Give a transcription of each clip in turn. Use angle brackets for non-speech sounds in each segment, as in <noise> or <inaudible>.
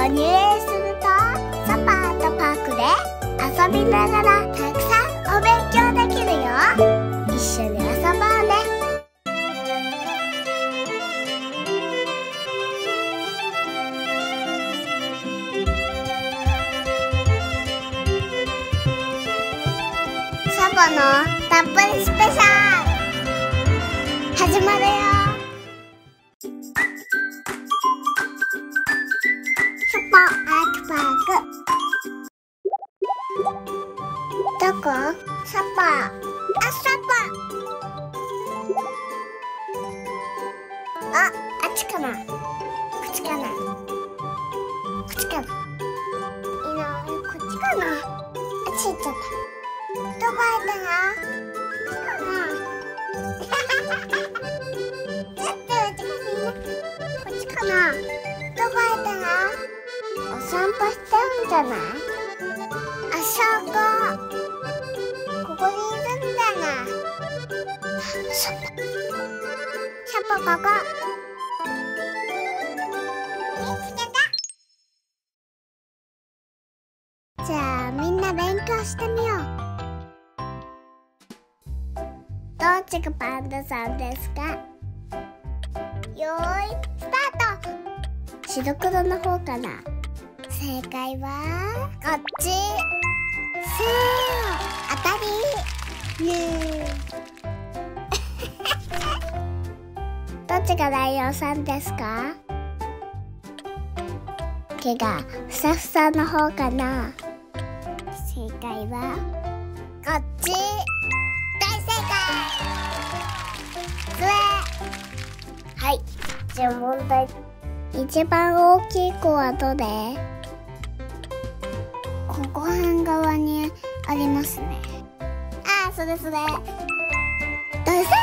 こ入園するとサパーとパークで遊びながらたくさんお勉強できるよ。一緒に遊ぼうね。サボのたっぷりち行っちゃったどこ行ったのこっちかな。ちょっと難しいねこっちかな。どこ行ったのお散歩してるんじゃない？あそこ。にいるんだな。サポサポここ。見つけた。じゃあみんな勉強してみよう。どっちがパンダさんですか？よーいスタート。白黒の方かな。正解はこっち。そう当たりイエーイ。<laughs> どっちがライオンさん。ですか毛がふさふさの方かな。正解はこっち。大正解。上はい。じゃあ問題。一番大きい子はどれ？ここ半側にありますねああそれそれ大正解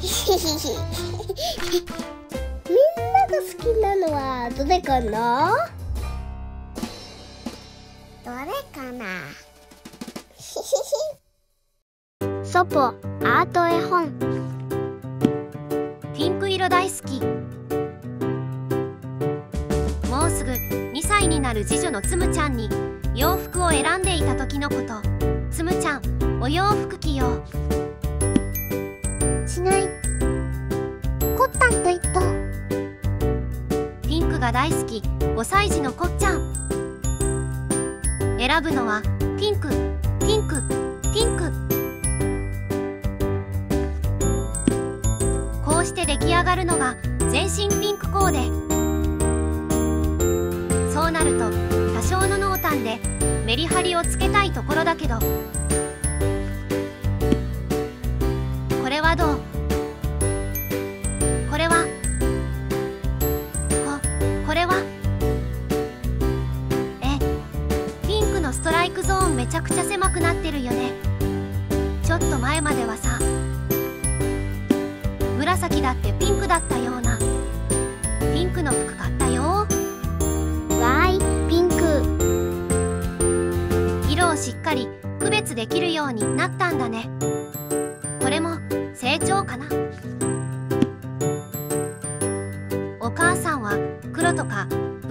ひひひみんなが好きなのはどれかな？どれかな？<laughs> ソポアート絵本。ピンク色大好き。もうすぐ2歳になる次女のつむちゃんに洋服を選んでいた時のこと。つむちゃんお洋服着よう。しない。コッタンと言った。ピンクが大好き5歳児のこっちゃん。選ぶのはピンク。ピンク。ピンク。こうして出来上がるのが全身ピンクコーデ。そうなると多少の濃淡でメリハリをつけたいところだけど。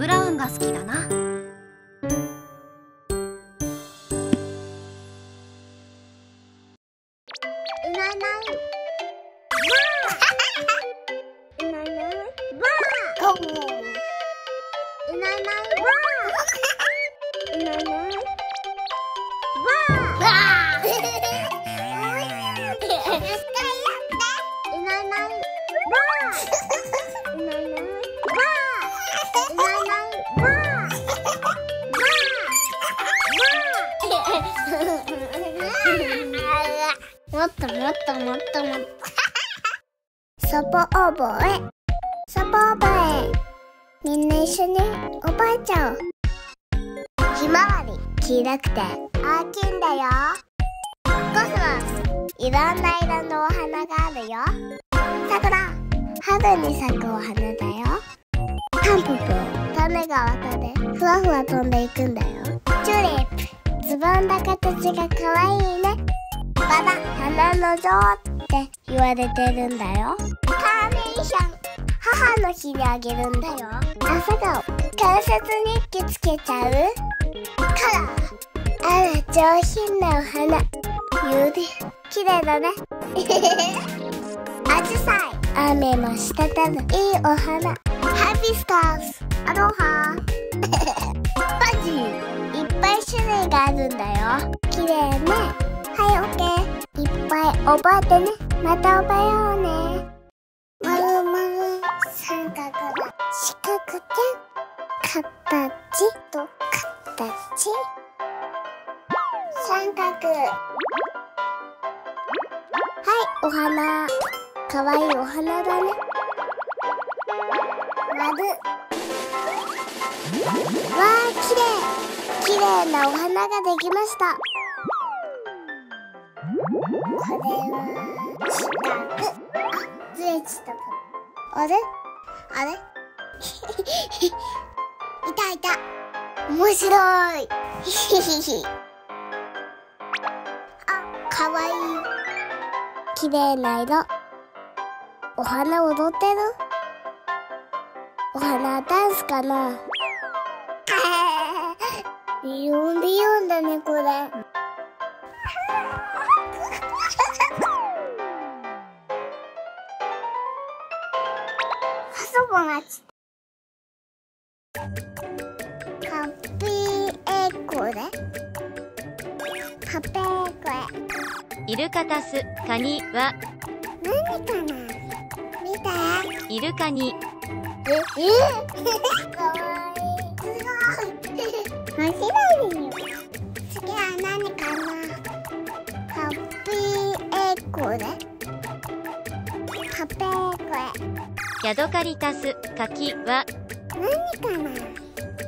ブラウンが好きだな。かわいいお花だね。丸。わあきれいきれいなお花ができました。これは四角。あずれちたあれ？あれ？<laughs> いたいた。面白い。<laughs> あかわい。いきれいな色。お花踊ってる？お花ダンスかな？ビヨンビヨンだねこれ。パソコンがちハッピーエコで？ハッピーエコイルカタスカニは。何かな？見てイルカにえ、えかわいい。すごい。面白いよ。次は何かなハッピーエコでハッピーエコヤドカリタスカキは何かな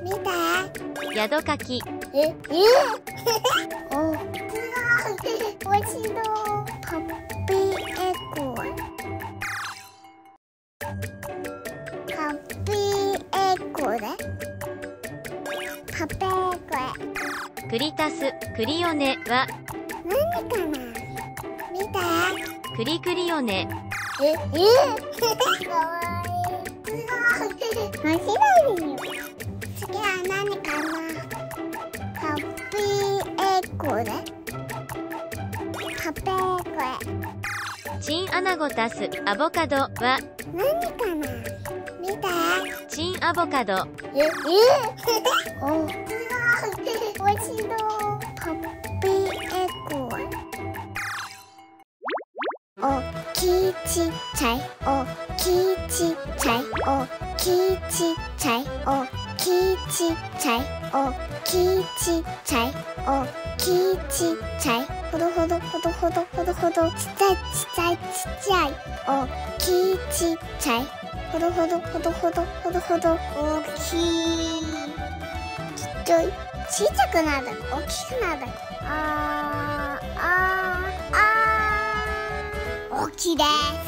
見て。ヤドカキえ、え？は何かな見て。クリクリオネえ、えかわいい。すごい。面白いよ。次は何かなハッピーエコでハッピーエコチンアナゴタスアボカドは何かな見て。チンアボカドえ、えお、ゃいおきちっちゃいおきちっちゃいおきちっちゃいおきちっちゃいおきちっちゃいほどほどほどほどほどほどちっちゃいちっちゃいちっちゃいおきちっちゃいほどほどほどほどほどほど大きいちっちゃいちっちゃくなる大きくなるあーあーあー大きいです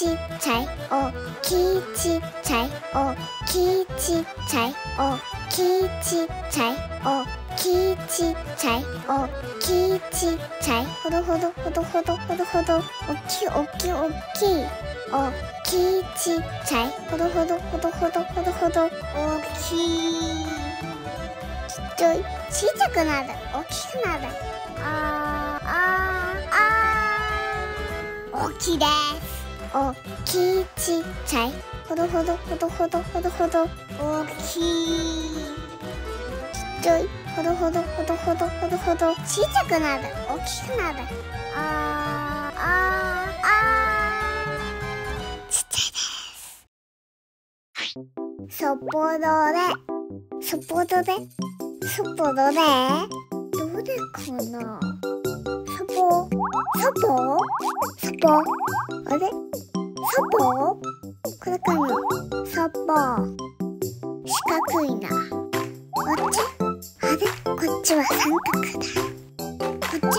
ちっちゃいおきいちっちゃいおきいちっちゃいおきいちっちゃいおきいちっちゃいおきいちっちゃいほどほどほどほどほどほどおきおきおきいおきいちっちゃいほどほどほどほどほどほど大きいちっちゃいちっちゃくなる大きくなるあーあーあー大きです。おきいちっちゃい。ほどほどほどほどほどほど。大きい。ちっちゃい。ほどほどほどほどほどほど。ちっちゃくなる。大きくなる。あーあーあー。ちっちゃいです。そぽろで。そぽろで。そぽろで。どれかな。そぽそぽそぽあれ？サポこれかな？サポ四角いな。こっち？あれ？こっちは三角だ。こっち？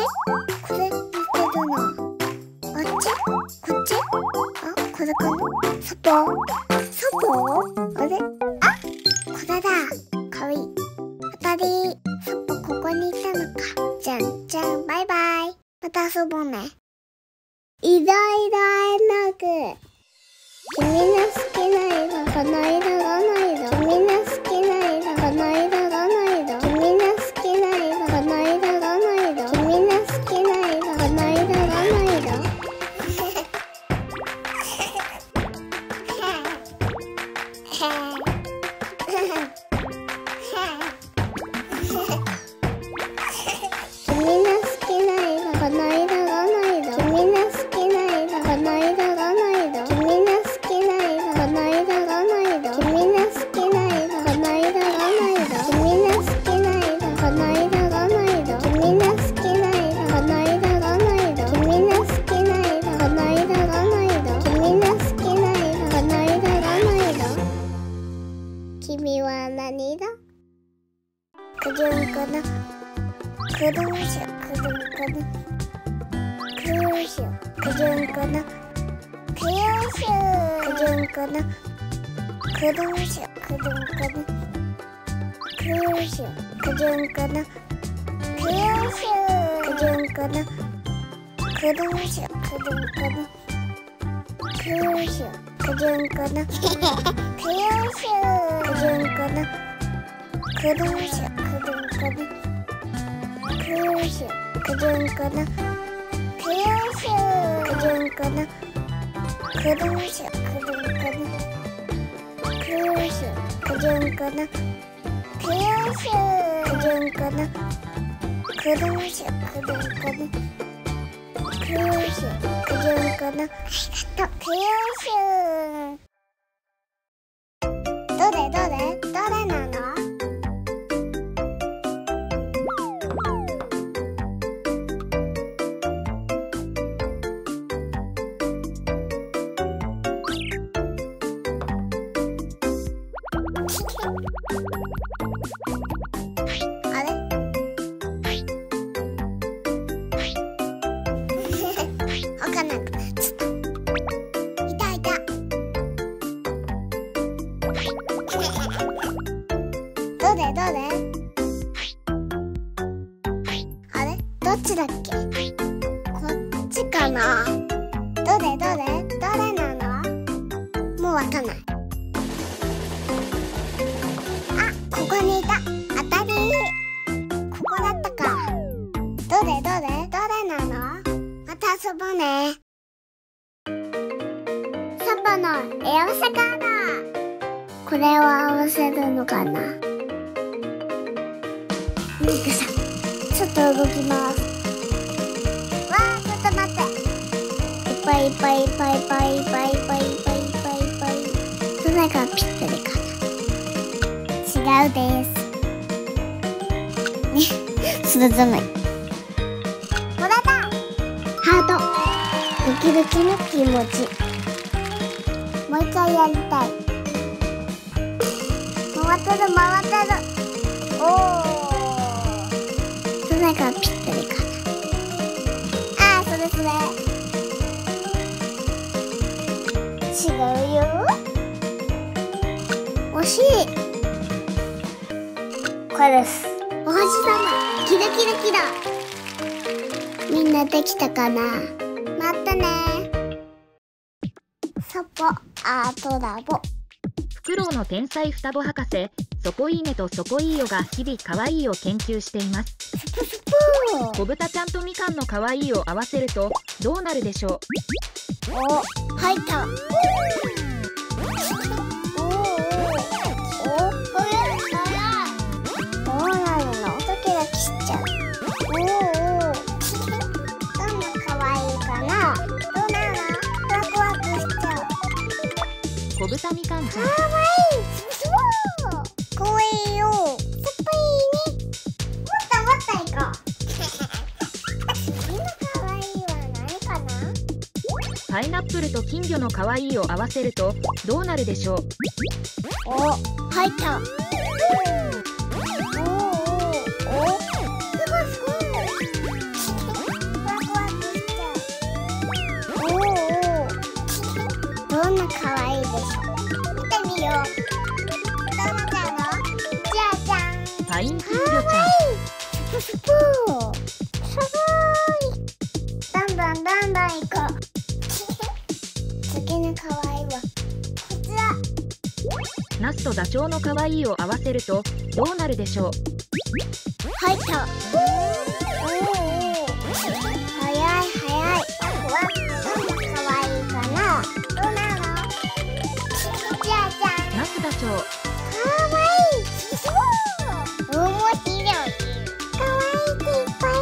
るんかな。くるんしくるんかな。くるんしくるんかな。くるんしくるんかな。くるんしくるんかな。くるんしくるんかな。うくるんどれどれただおおそれがぴったりかな。あーそれそれ。違うよ。惜しい。これです。お星ま。キラキラキラ。みんなできたかな。またね。サポアートラボ。フクロウの天才双子博士。そこいいねとそこいいよが日々可愛いを研究しています小豚ちゃんとみかんの可愛いを合わせるとどうなるでしょう？お入った小豚みかんちゃん。かわいい。ルと金魚の可愛いを合わせるとどうなるでしょう？お入った。色の可愛いを合わせるとどうなるでしょう？入った早い早い。いかな？どうなの？じゃじゃかわい。いかわいいっていっぱいだね。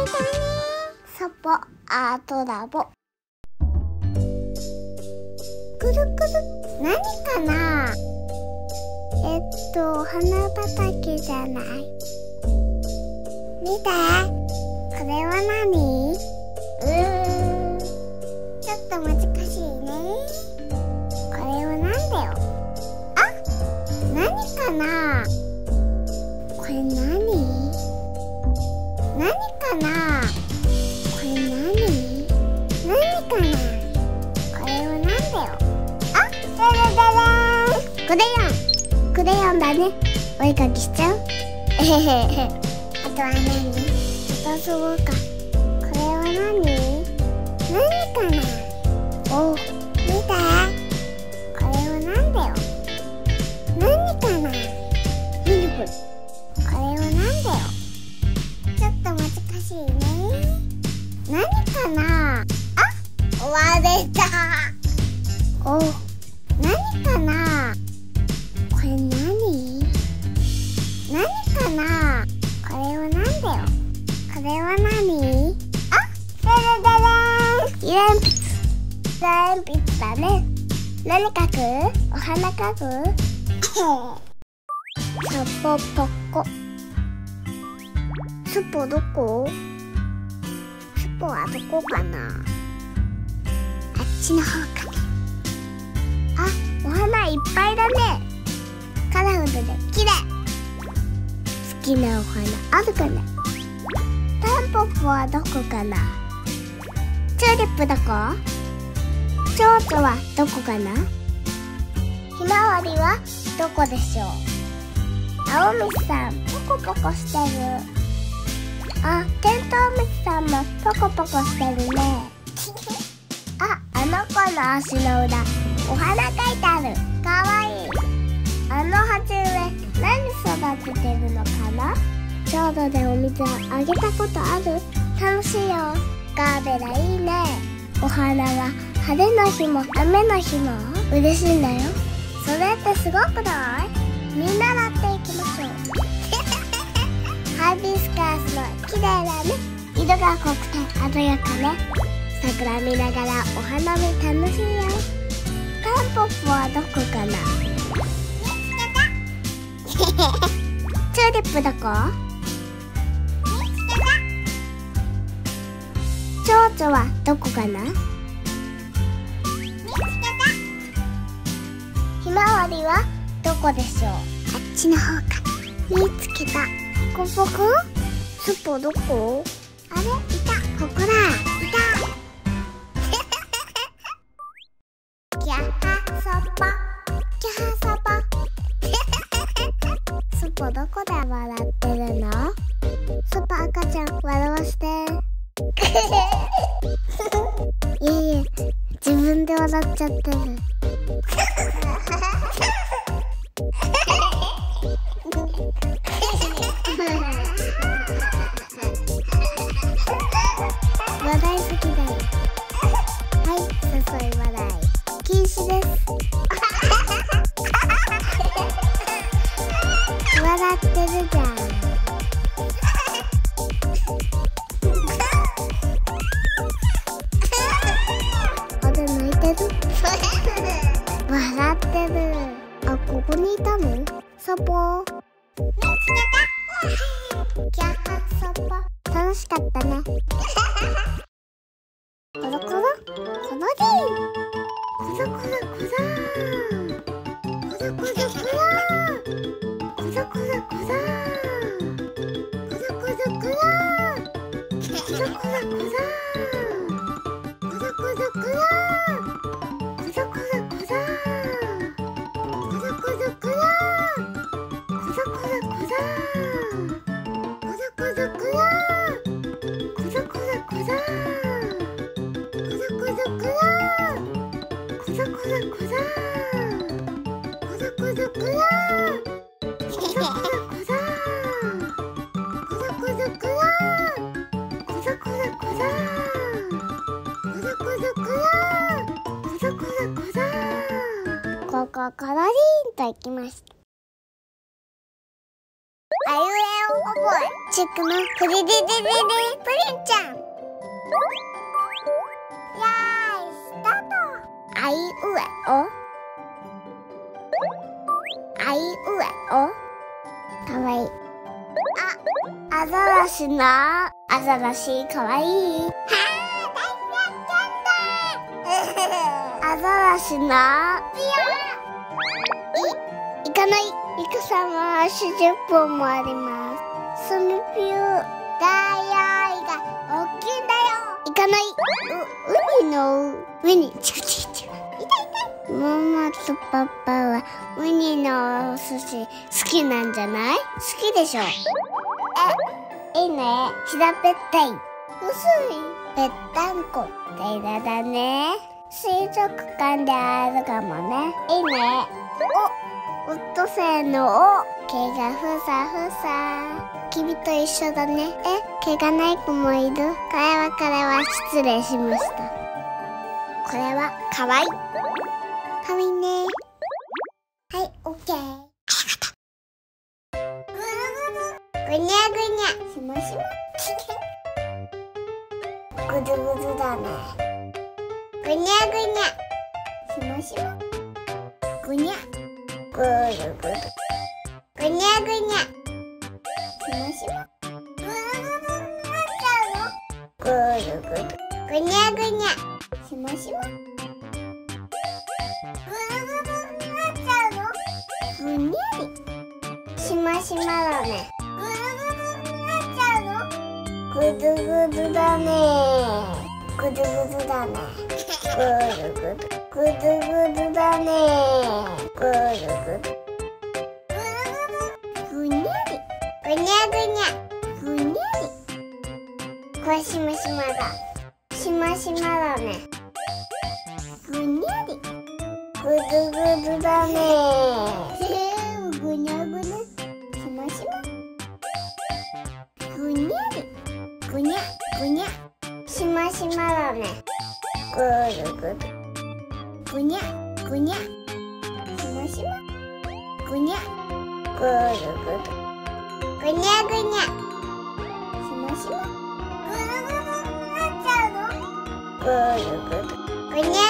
アートラボくるくる。何かな？えっとお花畑じゃない。見て。これは何？うーん。ちょっと難しいね。これは何だよ？あ？何かな？これ何？何かな？これ何？何かな？これは何だよ？あ？だだだだこれやん。クレヨンだね。お絵かきしちゃう？<laughs> あとは何？片遊ぼうか。これは何？何かな？お見てしいね。何かな？あ終われた。おさ鉛筆だね。何描く？お花描く？サポポコスポどこスポはどこかな？あっちの方か。ねあお花いっぱいだね。カラフルで綺麗。好きなお花あるかな？タンポポはどこかな？チューリップどこ？チョはどこかな？ひまわりはどこでしょう？青虫さんポコポコしてる。あテントウムシさんもポコポコしてるね。ああの子の足の裏お花描いてある。かわいい。あの鉢植え何育ててるのかな？ちょうどでお水をあげたことある。楽しいよ。ガーベラいいね。お花は晴れの日も雨の日も嬉しいんだよ。それってすごくない？みんなだっていきましょう。<laughs> ハイビスカスの綺麗だね色が濃くて鮮やかね。桜見ながらお花見楽しいよ。タンポポはどこかな？チューリップどこ？蝶々はどこかな？ひまわりはどこでしょう？あっちの方か。見つけた。こコポコスポどこ？あれ？いた。ここだ。da da da. かわいい。はあ大好きアザラシな。い行かない。イカさんは足10本もあります。スミピューダイヤイが大きいんだよ。行かない。うウニのウニチクチクチク痛い痛いママとパパはウニのお寿司好きなんじゃない？好きでしょ。えいいね。平べったい。薄いぺったんこ平らだね。水族館であるかもね。いいね。おオットセイのお。毛がふさふさ。君と一緒だね。え毛がない子もいる？これはこれは失礼しました。これはかわいい。かわいいね。はいオッケー。ぐにゃぐにゃ。しましま。ぐずぐずだね。ぐにゃぐにゃ。しましま。ぐにゃぐるぐるぐにゃぐにゃしましまぐるぐるなっちゃうのぐるぐるぐにゃぐにゃしましまぐるぐるなっちゃうのぐにゃりしましまだねぐずぐずだね。ぐずぐずだね。ぐるぐるぐずぐずだね。ぐるぐるぐにゃり。ぐにゃぐにゃ。ぐにゃり。これしましまだ。しましまだね。ぐにゃり。ぐずぐずだね。ぐにゃしましまだねぐるぐるぐにゃぐにゃしましまぐにゃぐるぐるぐにゃぐにゃしましまぐるぐるなっちゃうのぐるぐるぐにゃ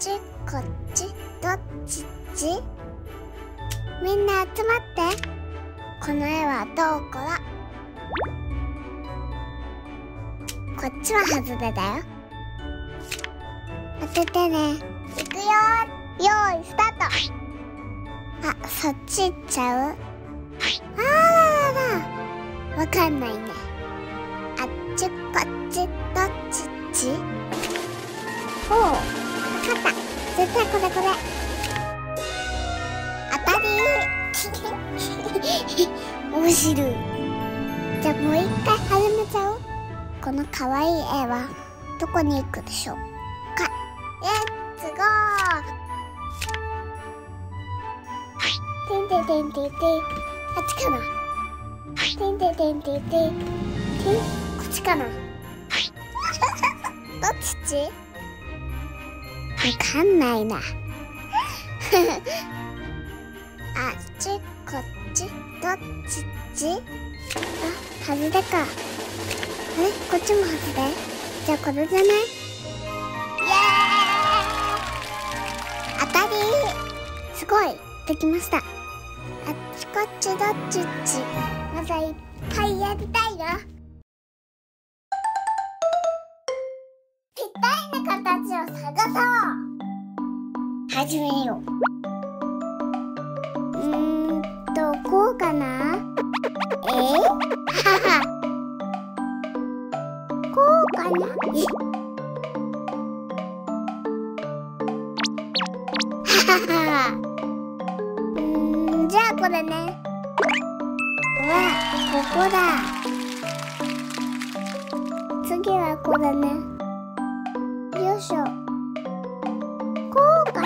ちこっちどっちっち？みんな集まって。この絵はどこだこっちは外れだよ。当ててね。いくよよいスタート。あそっち行っちゃう？あららら。わかんないね。あっちこっちどっちっち？ほう。わかった。じ絶対これこれ。当たり。<laughs> 面白い。じゃあもう一回始めちゃおう。この可愛い絵はどこに行くでしょうか。レッツゴー。てんてんてんてんてんあっちかな。てんてんてんてんてんてん。こっちかな。<laughs> どっち？わわかんないな。<laughs> あっちこっちどっちっち？あ外れか。あれこっちも外れ？じゃあこれじゃない？イエーイ！当たり！すごい！できました。あっちこっちどっちっち。まだいっぱいやりたいよ。始めよ。ううーんとこうかな？え？は <laughs> はこうかな？え？はははうーんじゃあこれね。うわここだ。次はこれね。よいしょ。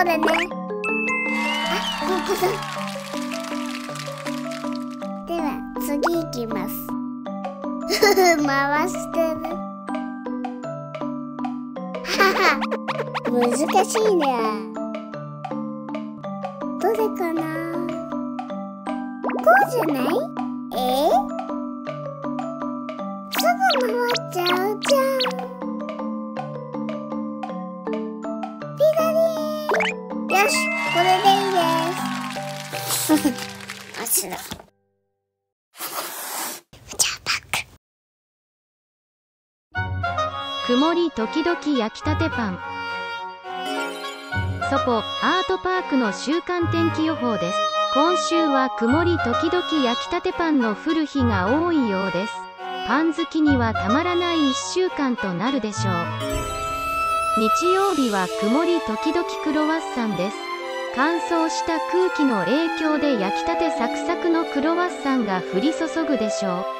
これね。あここだ。では次行きます。<laughs> 回してる。はは。難しいね焼きたてパン。そこアートパークの週間天気予報です。今週は曇り時々焼きたてパンの降る日が多いようです。パン好きにはたまらない1週間となるでしょう。日曜日は曇り時々クロワッサンです。乾燥した空気の影響で焼きたてサクサクのクロワッサンが降り注ぐでしょう。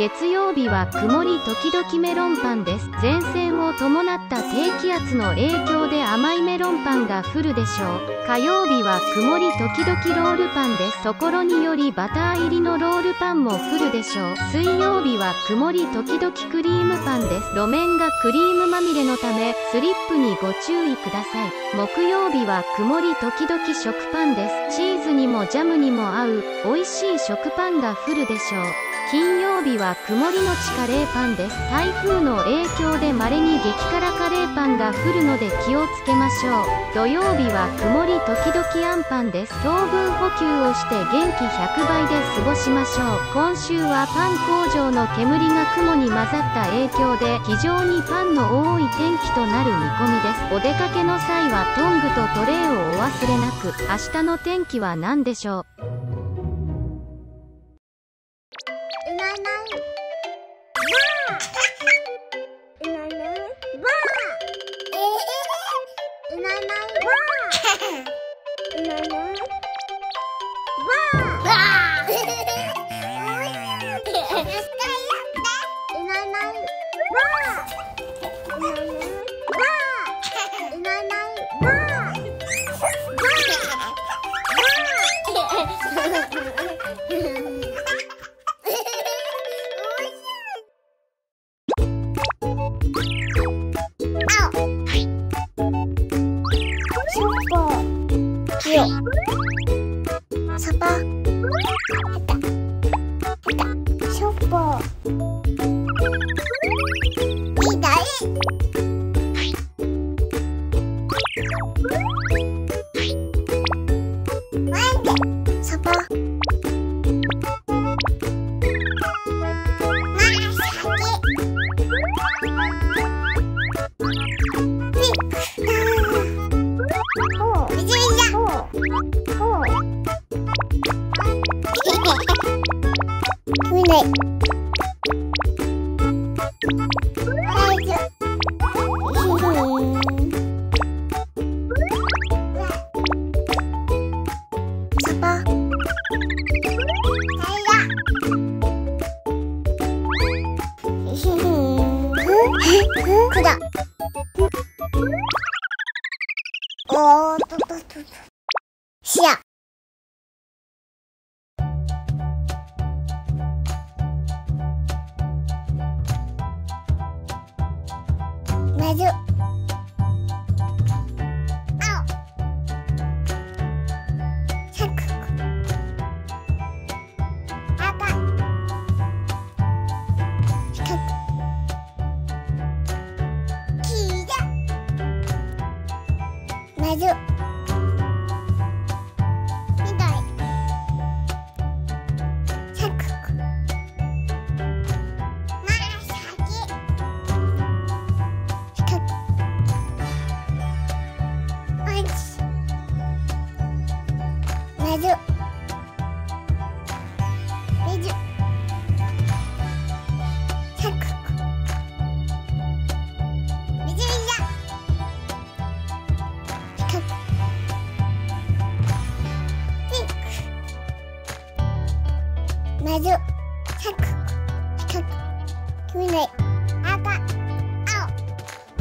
月曜日は曇り時々メロンパンです。前線を伴った低気圧の影響で甘いメロンパンが降るでしょう。火曜日は曇り時々ロールパンです。ところによりバター入りのロールパンも降るでしょう。水曜日は曇り時々クリームパンです。路面がクリームまみれのためスリップにご注意ください。木曜日は曇り時々食パンです。チーズにもジャムにも合う美味しい食パンが降るでしょう。金曜日は曇りのちカレーパンです。台風の影響で稀に激辛カレーパンが降るので気をつけましょう。土曜日は曇り時々あんパンです。糖分補給をして元気100倍で過ごしましょう。今週はパン工場の煙が雲に混ざった影響で非常にパンの多い天気となる見込みです。お出かけの際はトングとトレイをお忘れなく。明日の天気は何でしょう？うないよ。うサバ。ショッポ。いいだい。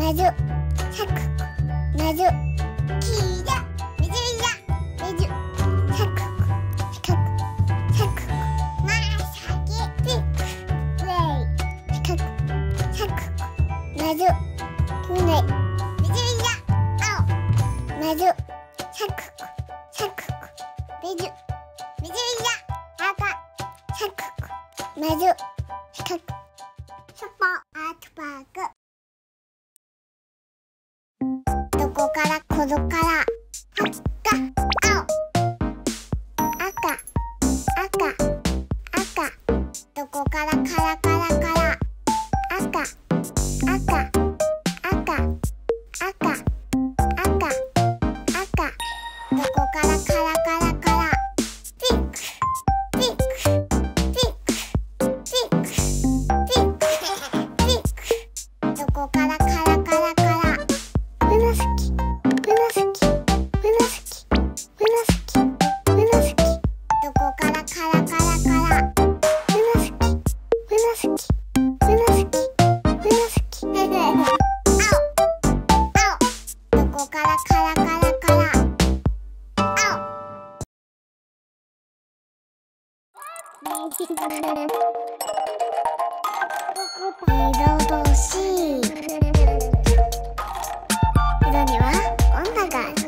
まぞかくなぞ。色には女が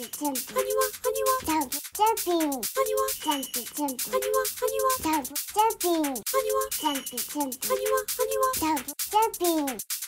ジャンピンはにわジ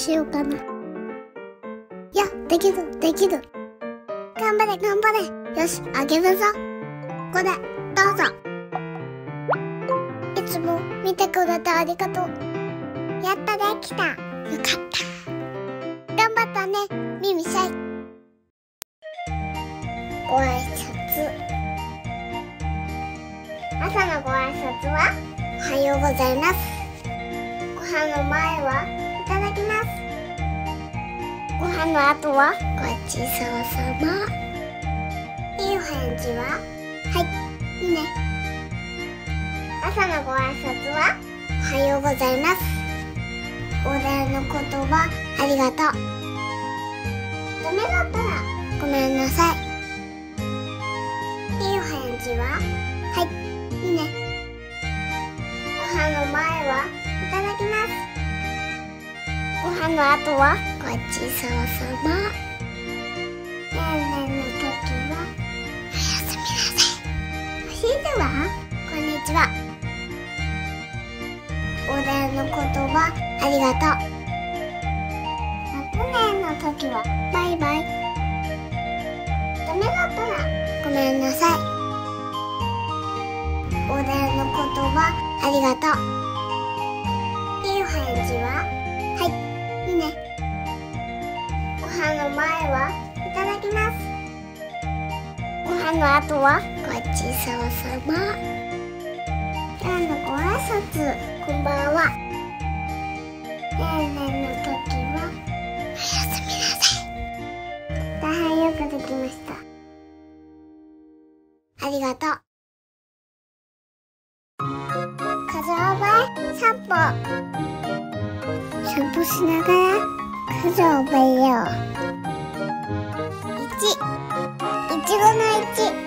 しようかな。いやできるできる。頑張れ頑張れ。よしあげるぞ。これどうぞ。いつも見てくれてありがとう。やったできた。よかった。頑張ったねミミシャイ。ご挨拶。朝のご挨拶は？おはようございます。ご飯の前は？だきます。ご飯の後はごちそうさま。いいお返事は？はい。いいね。朝のご挨拶は？おはようございます。お礼の言葉ありがとう。ダメだったらごめんなさい。いいお返事は？はい。いいね。ご飯の前は？いただきます。ご飯の後はごちそうさま。ねえねえの時はおやすみなさい。お昼は？こんにちは。お礼の言葉ありがとう。100年の時はバイバイ。ダメだったらごめんなさい。お礼の言葉ありがとう。いいお返事は？ね。ご飯の前はいただきます。ご飯の後はごちそうさま。今日のご挨拶こんばんは。ねえねえの時はおやすみなさい。大変よくできました。ありがとう。風を覚え散歩散歩しながら風を覚えよう。1いちごの1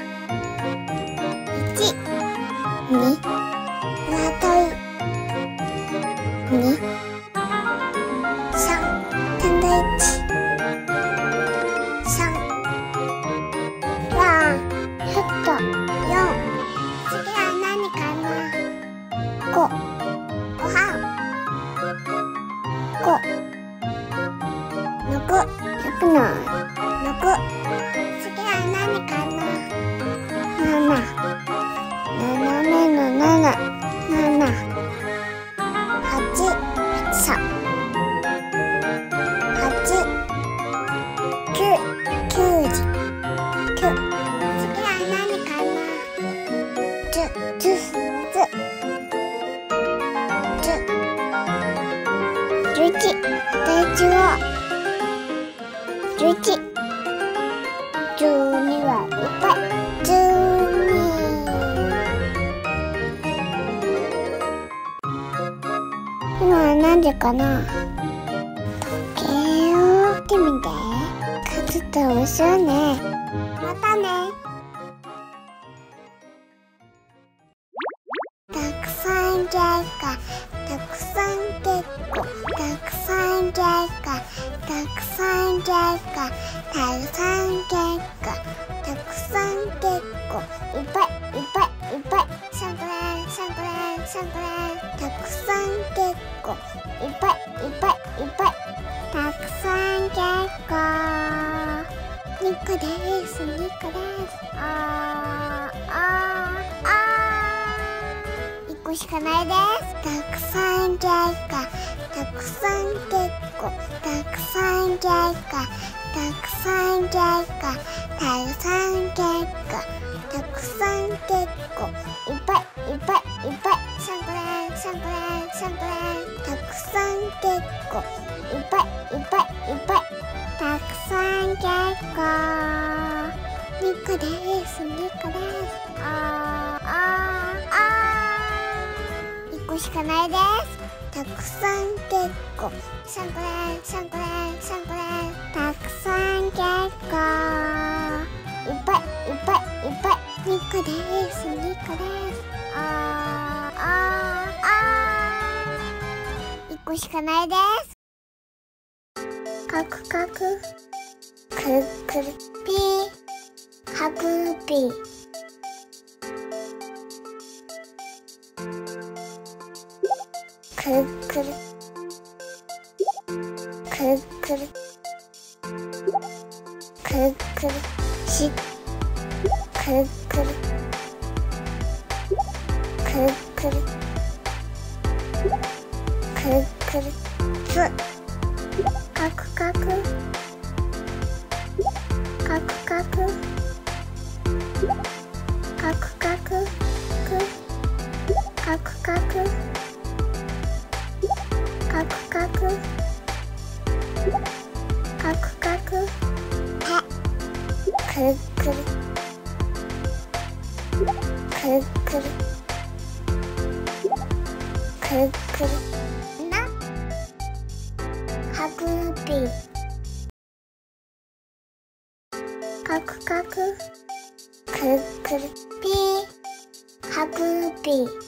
コですニコですあーあーあー一個しかないですたくさんじゃいかたくさん結構たくさんじゃいかたくさんじゃいかたくさん結構たくさん結構いっぱいいっぱいいっぱいシャンプレーシャンプレーシャンプレーたくさん結構いっぱいいっぱいいっぱいたくさん結構。猫です猫ですあーあーあー1個しかないですたくさん結構個です3個です3個ですたくさん結構いっぱいいっぱいいっぱい2個です2個ですあーあーあー1個しかないですカクカクくるくるピーハッピー。くるくる。くるくる。くるくる。し。くるくる。くるくる。くるくる。す。かくかく。かくかく。ハグビカクカク。くるくる。ピー。ハグー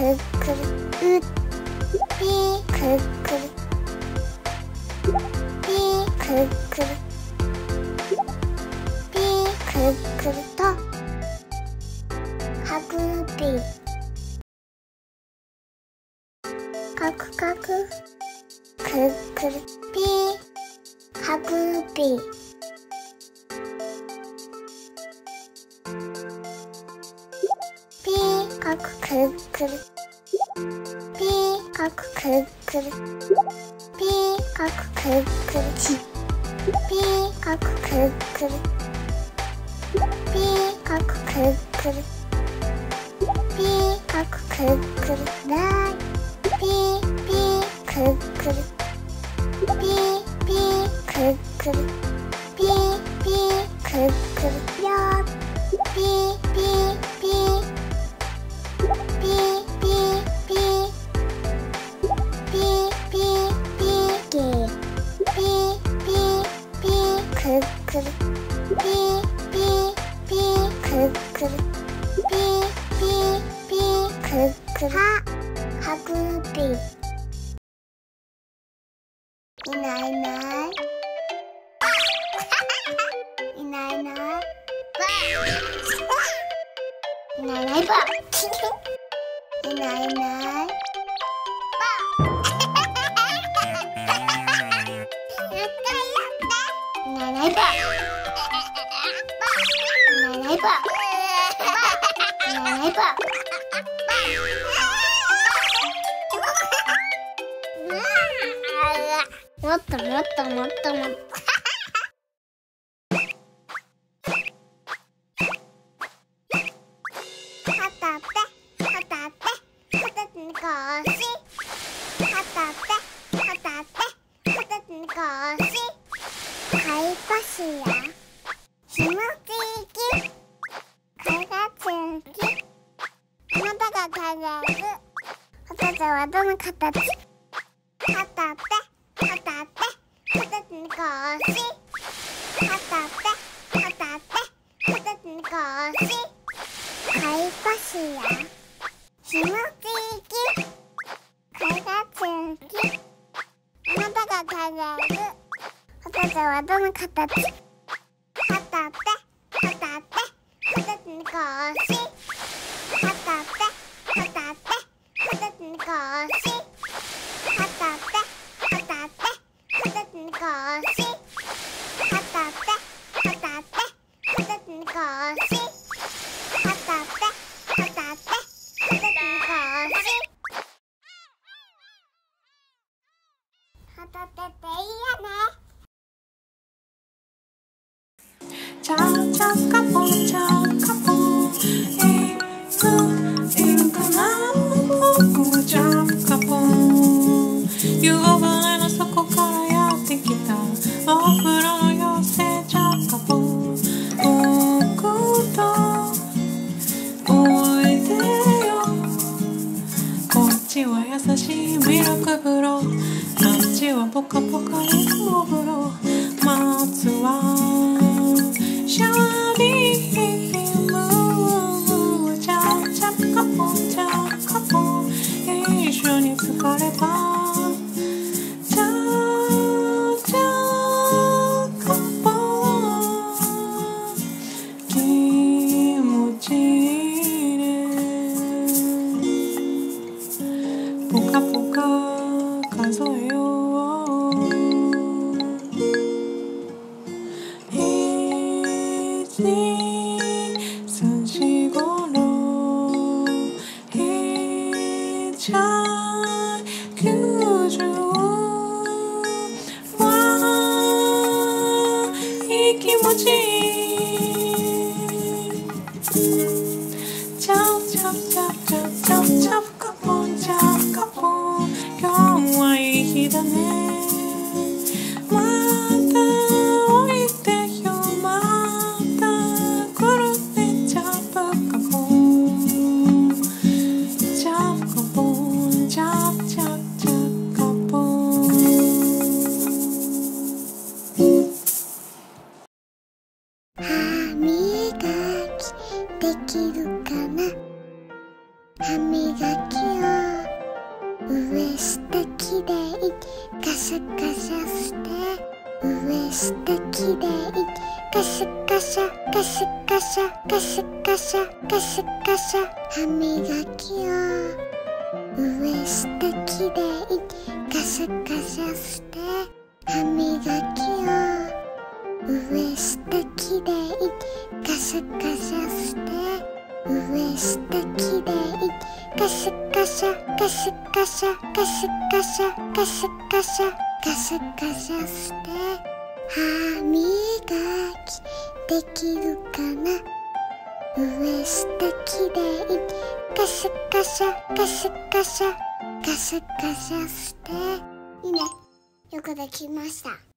るくるうピーくるくるピーくるくるピーくるくるとかくピーかくかくくるくるほたてほたのこたが形きれいカシャカシャカシャカシャカシャカシャして。いいね。よくできました。